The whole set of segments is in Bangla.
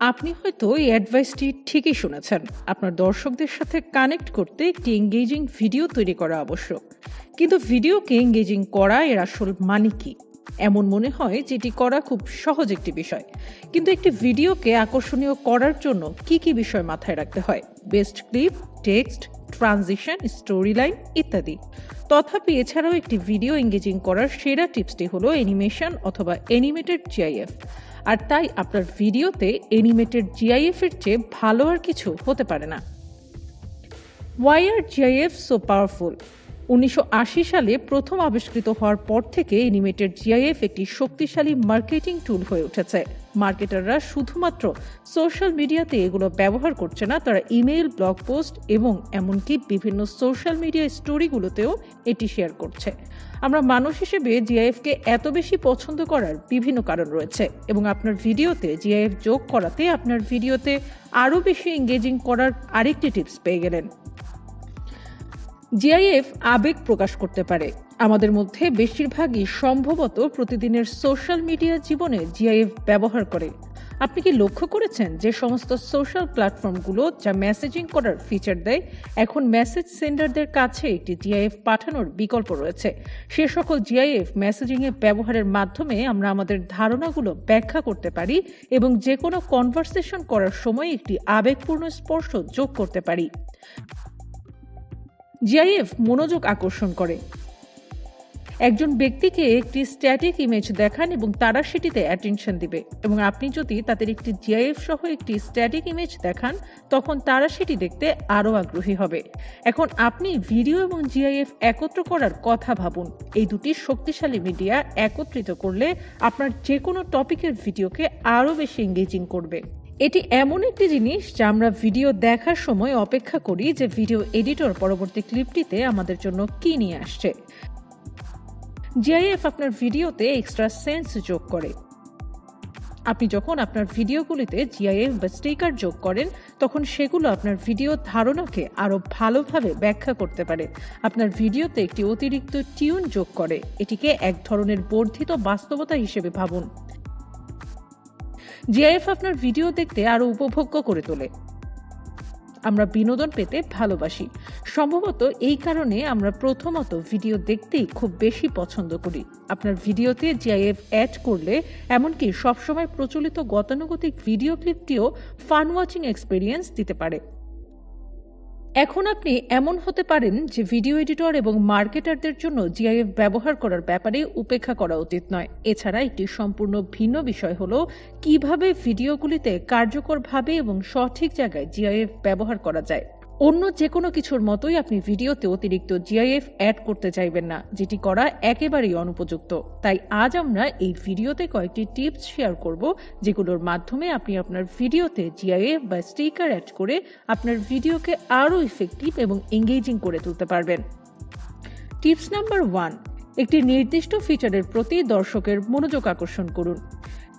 আপনি হয়তো এই অ্যাডভাইসটি ঠিকই শুনেছেন। আপনার দর্শকদের সাথে কানেক্ট করতে একটি এঙ্গেজিং ভিডিও তৈরি করা আবশ্যক। কিন্তু ভিডিওকে এঙ্গেজিং করা এর আসল মানে কি? এমন মনে হয় যেটি করা খুব সহজ একটি বিষয়। কিন্তু একটি ভিডিওকে আকর্ষণীয় করার জন্য কি কি বিষয় মাথায় রাখতে হয়? Best clip text transition story line ইত্যাদি। তথাপি এছাড়াও একটি ভিডিও এঙ্গেজিং করার সেরা টিপসটি হলো অ্যানিমেশন অথবা অ্যানিমেটেড জিআইএফ আর তাই আপনার ভিডিওতে এনিমেটেড জিআইএফ এর চেয়ে ভালো আর কিছু হতে পারে না। Why are GIF so powerful উনিশশো আশি সালে প্রথম আবিষ্কৃত হওয়ার পর থেকে এনিমেটেড জিআইএফ একটি শক্তিশালী মার্কেটিং টুল হয়ে উঠেছে। মার্কেটাররা শুধুমাত্র সোশ্যাল মিডিয়াতে এগুলো ব্যবহার করছে না, তারা ইমেইল ব্লগ পোস্ট এবং এমনকি বিভিন্ন সোশ্যাল মিডিয়া স্টোরিগুলোতেও এটি শেয়ার করছে। আমরা মানুষ হিসেবে জিআইএফকে এত বেশি পছন্দ করার বিভিন্ন কারণ রয়েছে এবং আপনার ভিডিওতে জিআইএফ যোগ করাতে আপনার ভিডিওতে আরও বেশি এঙ্গেজিং করার আরেকটি টিপস পেয়ে গেলেন। জিআইএফ আবেগ প্রকাশ করতে পারে। আমাদের মধ্যে বেশিরভাগই সম্ভবত প্রতিদিনের সোশ্যাল মিডিয়া জীবনে জিআইএফ ব্যবহার করে। আপনি কি লক্ষ্য করেছেন যে সমস্ত সোশ্যাল প্ল্যাটফর্মগুলো যা মেসেজিং করার ফিচার দেয়, এখন মেসেজ সেন্ডারদের কাছে একটি জিআইএফ পাঠানোর বিকল্প রয়েছে? সে সকল জিআইএফ মেসেজিংয়ে ব্যবহারের মাধ্যমে আমরা আমাদের ধারণাগুলো ব্যাখ্যা করতে পারি এবং যে কোনো কনভারসেশন করার সময় একটি আবেগপূর্ণ স্পর্শ যোগ করতে পারি। জিআইএফ মনোযোগ আকর্ষণ করে। একজন ব্যক্তিকে একটি স্ট্যাটিক ইমেজ দেখান এবং তারা সেটিতে অ্যাটেনশন দিবে। এবং আপনি যদি তাদের একটি জিআইএফ সহ একটি স্ট্যাটিক ইমেজ দেখান, তখন তারা সেটি দেখতে আরও আগ্রহী হবে। এখন আপনি ভিডিও এবং জিআইএফ একত্র করার কথা ভাবুন। এই দুটি শক্তিশালী মিডিয়া একত্রিত করলে আপনার যে কোনো টপিকের ভিডিওকে আরও বেশি এঙ্গেজিং করবে। এটি এমন একটি জিনিস যা আমরা ভিডিও দেখার সময় অপেক্ষা করি যে ভিডিও এডিটর পরবর্তী ক্লিপটিতে আমাদের জন্য কি নিয়ে আসছে। জিআইএফ আপনার ভিডিওতে এক্সট্রা সেন্স যোগ করে। আপনি যখন আপনার ভিডিওগুলিতে জিআইএফ বা স্টিকার যোগ করেন, তখন সেগুলো আপনার ভিডিও ধারণাকে আরও ভালোভাবে ব্যাখ্যা করতে পারে। আপনার ভিডিওতে একটি অতিরিক্ত টিউন যোগ করে। এটিকে এক ধরনের বর্ধিত বাস্তবতা হিসেবে ভাবুন। জিআইএফ আপনার ভিডিও দেখতে আরও উপভোগ্য করে তোলে। আমরা বিনোদন পেতে ভালোবাসি। সম্ভবত এই কারণে আমরা প্রথমত ভিডিও দেখতেই খুব বেশি পছন্দ করি। আপনার ভিডিওতে জিআইএফ অ্যাড করলে, এমনকি সবসময় প্রচলিত গতানুগতিক ভিডিও ক্লিপটিও ফান ওয়াচিং এক্সপিরিয়েন্স দিতে পারে। এখন আপনি এমন হতে পারেন যে ভিডিও এডিটর এবং মার্কেটারদের জন্য জিআইএফ ব্যবহার করার ব্যাপারে উপেক্ষা করা উচিত নয়। এছাড়া একটি সম্পূর্ণ ভিন্ন বিষয় হল কীভাবে ভিডিওগুলিতে কার্যকরভাবে এবং সঠিক জায়গায় জিআইএফ ব্যবহার করা যায়। অন্য যে কোনো কিছুর মতোই আপনি ভিডিওতে অতিরিক্ত জিআইএফ অ্যাড করতে চাইবেন না, যেটি করা একেবারেই অনুপযুক্ত। তাই আজ আমরা এই ভিডিওতে কয়েকটি টিপস শেয়ার করব, যেগুলোর মাধ্যমে আপনি আপনার ভিডিওতে জিআইএফ বা স্টিকার অ্যাড করে আপনার ভিডিওকে আরও ইফেক্টিভ এবং এঙ্গেজিং করে তুলতে পারবেন। টিপস নাম্বার ওয়ান, একটি নির্দিষ্ট ফিচারের প্রতি দর্শকের মনোযোগ আকর্ষণ করুন।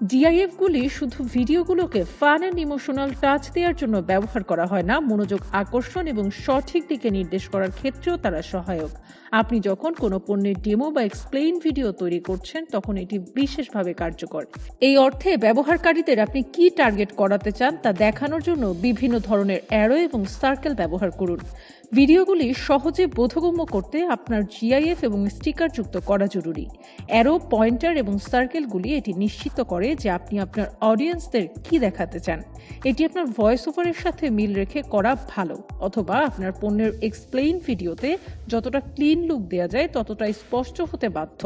জিআইএফগুলি শুধু ভিডিওগুলোকে ফান অ্যান্ড ইমোশনাল টাচ দেওয়ার জন্য ব্যবহার করা হয় না, মনোযোগ আকর্ষণ এবং সঠিক দিকে নির্দেশ করার ক্ষেত্রেও তারা সহায়ক। আপনি যখন কোনো পণ্যের ডেমো বা এক্সপ্লেইন ভিডিও তৈরি করছেন, তখন এটি বিশেষভাবে কার্যকর। এই অর্থে ব্যবহারকারীদের আপনি কি টার্গেট করাতে চান তা দেখানোর জন্য বিভিন্ন ধরনের অ্যারো এবং সার্কেল ব্যবহার করুন। ভিডিওগুলি সহজে বোধগম্য করতে আপনার জিআইএফ এবং স্টিকার যুক্ত করা জরুরি। অ্যারো পয়েন্টার এবং সার্কেলগুলি এটি নিশ্চিত করে যে আপনি আপনার অডিয়েন্সদের কি দেখাতে চান। এটি আপনার ভয়েস ওভারের সাথে মিল রেখে করা ভালো, অথবা আপনার পণ্যের এক্সপ্লেইন ভিডিওতে যতটা ক্লিন লুক দেওয়া যায় ততটাই স্পষ্ট হতে বাধ্য।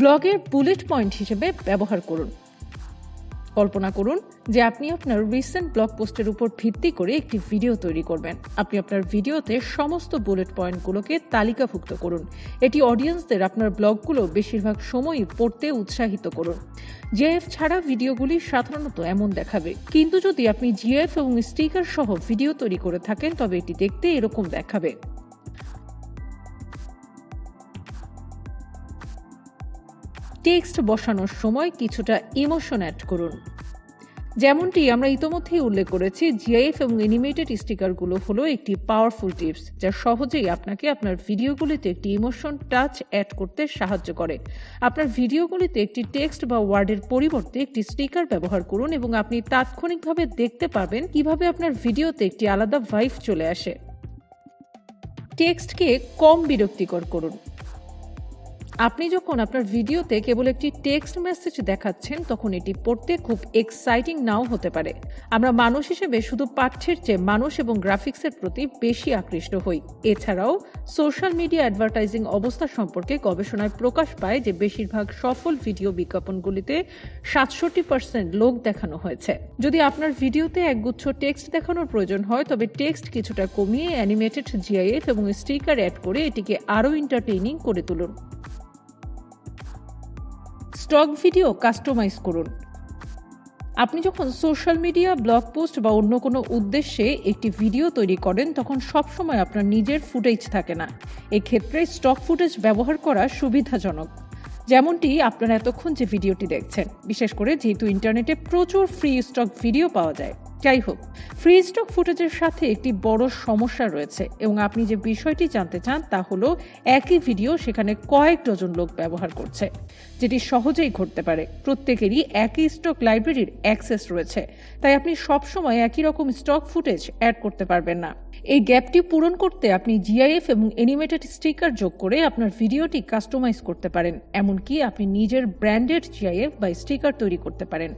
ব্লগের বুলেট পয়েন্ট হিসেবে ব্যবহার করুন। কল্পনা করুন যে আপনি আপনার রিসেন্ট ব্লগ পোস্টের উপর ভিত্তি করে একটি ভিডিও তৈরি করবেন। আপনি আপনার ভিডিওতে সমস্ত বুলেট পয়েন্টগুলোকে তালিকাভুক্ত করুন। এটি অডিয়েন্সদের আপনার ব্লগগুলো বেশিরভাগ সময়ই পড়তে উৎসাহিত করুন। জিএফ ছাড়া ভিডিওগুলি সাধারণত এমন দেখাবে। কিন্তু যদি আপনি জিএফ এবং স্টিকার সহ ভিডিও তৈরি করে থাকেন, তবে এটি দেখতে এরকম দেখাবে। টেক্সট বসানোর সময় কিছুটা ইমোশন অ্যাড করুন। যেমনটি আমরা ইতোমধ্যেই উল্লেখ করেছি, জিআইএফ এবং অ্যানিমেটেড স্টিকারগুলো হলো একটি পাওয়ারফুল টিপস যা সহজেই আপনাকে আপনার ভিডিওগুলিতে একটি ইমোশন টাচ অ্যাড করতে সাহায্য করে। আপনার ভিডিওগুলিতে একটি টেক্সট বা ওয়ার্ডের পরিবর্তে একটি স্টিকার ব্যবহার করুন এবং আপনি তাৎক্ষণিকভাবে দেখতে পাবেন কীভাবে আপনার ভিডিওতে একটি আলাদা ভাইভ চলে আসে। টেক্সটকে কম বিরক্তিকর করুন। আপনি যখন আপনার ভিডিওতে কেবল একটি টেক্সট মেসেজ দেখাচ্ছেন, তখন এটি পড়তে খুব এক্সাইটিং নাও হতে পারে। আমরা মানুষ হিসেবে শুধু পাঠ্যের চেয়ে মানুষ এবং গ্রাফিক্সের প্রতি বেশি আকৃষ্ট হই। এছাড়াও সোশ্যাল মিডিয়া অ্যাডভার্টাইজিং অবস্থা সম্পর্কে গবেষণায় প্রকাশ পায় যে বেশিরভাগ সফল ভিডিও বিজ্ঞাপনগুলিতে সাতষট্টি পার্সেন্ট লোক দেখানো হয়েছে। যদি আপনার ভিডিওতে একগুচ্ছ টেক্সট দেখানোর প্রয়োজন হয়, তবে টেক্সট কিছুটা কমিয়ে অ্যানিমেটেড জিআইএফ এবং স্টিকার অ্যাড করে এটিকে আরও এন্টারটেইনিং করে তুলুন। স্টক ভিডিও কাস্টমাইজ করুন। আপনি যখন সোশ্যাল মিডিয়া ব্লগ পোস্ট বা অন্য কোনো উদ্দেশ্যে একটি ভিডিও তৈরি করেন, তখন সবসময় আপনার নিজের ফুটেজ থাকে না। এক্ষেত্রে স্টক ফুটেজ ব্যবহার করা সুবিধাজনক। যেমনটি আপনারা এতক্ষণ যে ভিডিওটি দেখছেন। বিশেষ করে যেহেতু ইন্টারনেটে প্রচুর ফ্রি স্টক ভিডিও পাওয়া যায়। যাই হোক ফ্রি স্টক ফুটেজের সাথে একটি বড় সমস্যা রয়েছে এবং আপনি যে বিষয়টি জানতে চান তা হলো একই ভিডিও সেখানে কয়েক ডজন লোক ব্যবহার করছে, যেটি সহজেই ঘটতে পারে। প্রত্যেকেরই একই স্টক লাইব্রেরির অ্যাক্সেস রয়েছে, তাই আপনি সবসময় একই রকম স্টক ফুটেজ অ্যাড করতে পারবেন না। এই গ্যাপটি পূরণ করতে আপনি জিআইএফ এবং অ্যানিমেটেড স্টিকার যোগ করে আপনার ভিডিওটি কাস্টমাইজ করতে পারেন, এমনকি আপনি নিজের ব্র্যান্ডেড জিআইএফ বা স্টিকার তৈরি করতে পারেন।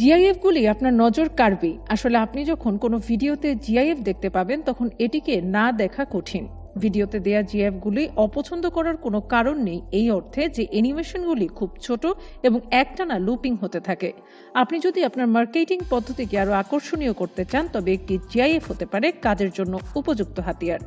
জিআইএফগুলি আপনার নজর কাড়বেই। আসলে আপনি যখন কোনো ভিডিওতে জিআইএফ দেখতে পাবেন, তখন এটিকে না দেখা কঠিন। ভিডিওতে দেয়া জিএফগুলি অপছন্দ করার কোনো কারণ নেই এই অর্থে যে অ্যানিমেশনগুলি খুব ছোট এবং একটানা লুপিং হতে থাকে। আপনি যদি আপনার মার্কেটিং পদ্ধতিকে আরও আকর্ষণীয় করতে চান, তবে একটি জিআইএফ হতে পারে কাজের জন্য উপযুক্ত হাতিয়ার।